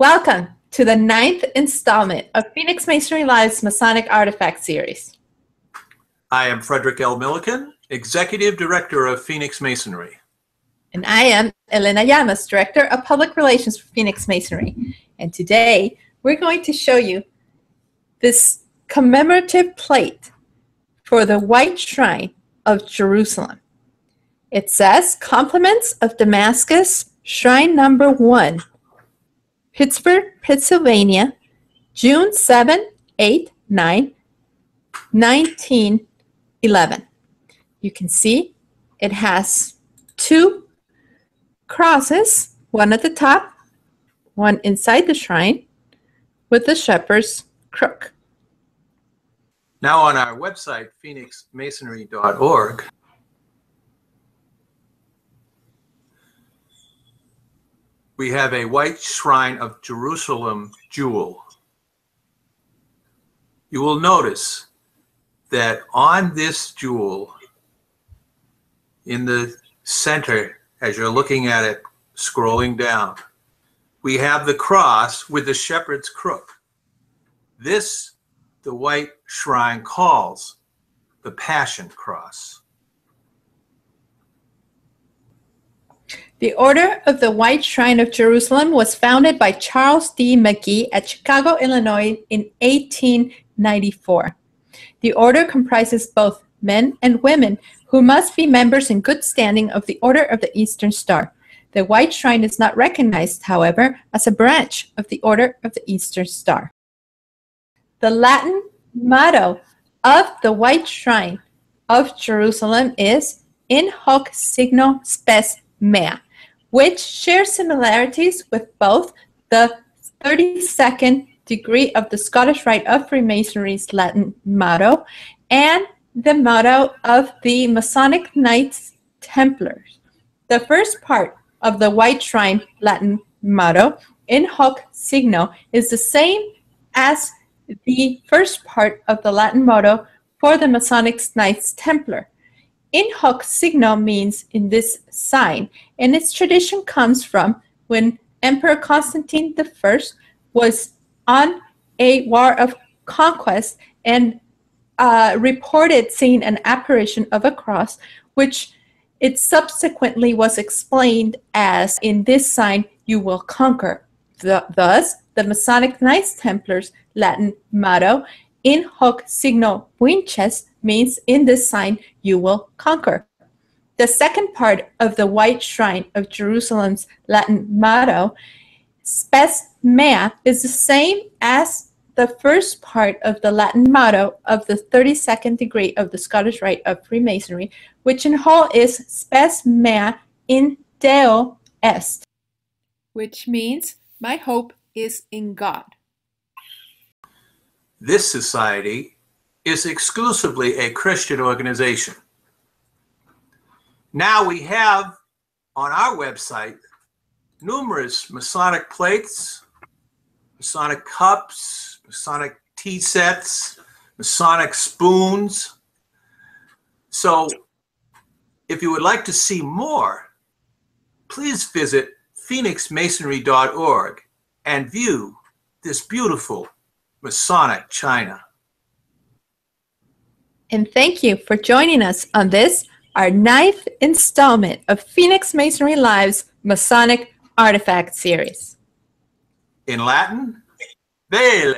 Welcome to the ninth installment of Phoenix Masonry Live's Masonic Artifact Series. I am Frederick L. Milliken, Executive Director of Phoenix Masonry. And I am Elena Llamas, Director of Public Relations for Phoenix Masonry. And today we're going to show you this commemorative plate for the White Shrine of Jerusalem. It says, Compliments of Damascus, Shrine Number One, Pittsburgh, Pennsylvania, June 7, 8, 9, 1911. You can see it has two crosses, one at the top, one inside the shrine, with the shepherd's crook. Now on our website, phoenixmasonry.org, we have a white shrine of Jerusalem jewel. You will notice that on this jewel, in the center, as you're looking at it, scrolling down, we have the cross with the shepherd's crook. This, the white shrine calls the Passion Cross. The Order of the White Shrine of Jerusalem was founded by Charles D. Magee at Chicago, Illinois in 1894. The order comprises both men and women who must be members in good standing of the Order of the Eastern Star. The White Shrine is not recognized, however, as a branch of the Order of the Eastern Star. The Latin motto of the White Shrine of Jerusalem is In hoc signo spes mea, which share similarities with both the 32nd degree of the Scottish Rite of Freemasonry's Latin motto and the motto of the Masonic Knights Templars. The first part of the White Shrine Latin motto, in hoc signo, is the same as the first part of the Latin motto for the Masonic Knights Templar. In hoc signo means in this sign, and its tradition comes from when Emperor Constantine I was on a war of conquest and uh, reported seeing an apparition of a cross, which it subsequently was explained as in this sign you will conquer. Thus, the Masonic Knights Templars Latin motto in hoc signo vinces means in this sign you will conquer. The second part of the white shrine of Jerusalem's Latin motto, spes mea, is the same as the first part of the Latin motto of the 32nd degree of the Scottish Rite of Freemasonry, which in whole is spes mea in Deo est, which means my hope is in God. This society is exclusively a Christian organization. Now we have on our website numerous Masonic plates, Masonic cups, Masonic tea sets, Masonic spoons. So if you would like to see more, please visit phoenixmasonry.org and view this beautiful Masonic China. And thank you for joining us on this, our ninth installment of Phoenix Masonry Live's Masonic Artifact Series. In Latin, Vale.